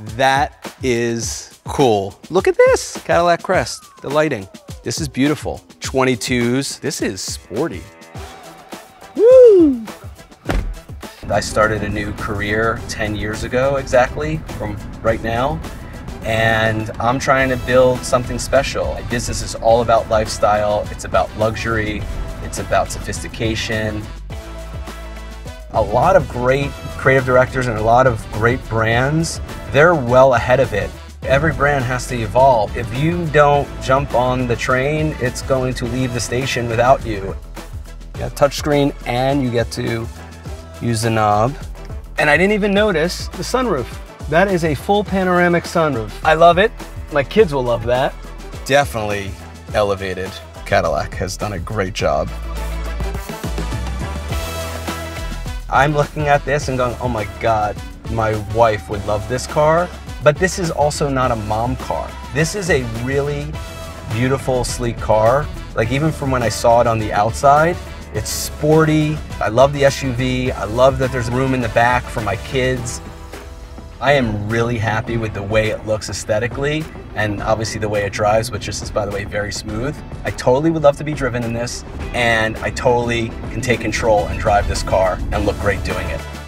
That is cool. Look at this, Cadillac Crest, the lighting. This is beautiful. 22s, this is sporty. Woo! I started a new career 10 years ago exactly from right now. And I'm trying to build something special. My business is all about lifestyle. It's about luxury. It's about sophistication. A lot of great creative directors and a lot of great brands, they're well ahead of it. Every brand has to evolve. If you don't jump on the train, it's going to leave the station without you. You got touchscreen and you get to use the knob. And I didn't even notice the sunroof. That is a full panoramic sunroof. I love it. My kids will love that. Definitely elevated. Cadillac has done a great job. I'm looking at this and going, oh my God, my wife would love this car. But this is also not a mom car. This is a really beautiful, sleek car. Like even from when I saw it on the outside, it's sporty. I love the SUV. I love that there's room in the back for my kids. I am really happy with the way it looks aesthetically and obviously the way it drives, which is, by the way, very smooth. I totally would love to be driven in this and I totally can take control and drive this car and look great doing it.